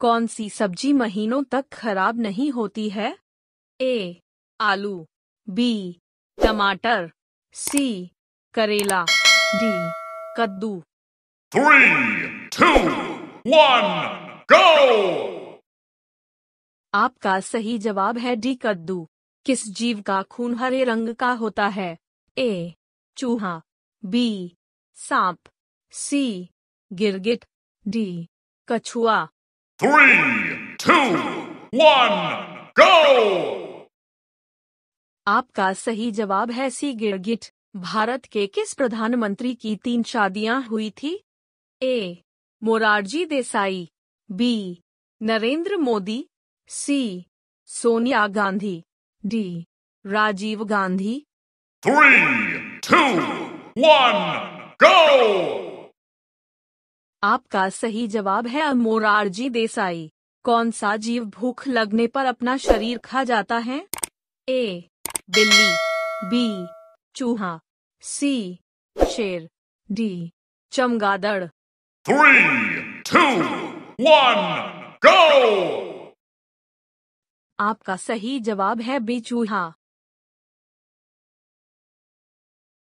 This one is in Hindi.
कौन सी सब्ज़ी महीनों तक खराब नहीं होती है? ए आलू बी टमाटर सी करेला डी कद्दू। Three, two, one, go! आपका सही जवाब है डी कद्दू। किस जीव का खून हरे रंग का होता है? ए चूहा बी सांप सी गिरगिट डी कछुआ। Three, two, one, go! आपका सही जवाब है सी गिरगिट भारत के किस प्रधानमंत्री की तीन शादियाँ हुई थी? A Morarji Desai. B Narendra Modi. C Sonia Gandhi. D Rajiv Gandhi. Two, one, go! आपका सही जवाब है मोरारजी देसाई। कौन सा जीव भूख लगने पर अपना शरीर खा जाता है? ए बिल्ली। बी चूहा। सी शेर। डी चमगादड़। Three, two, one, go! आपका सही जवाब है बी चूहा।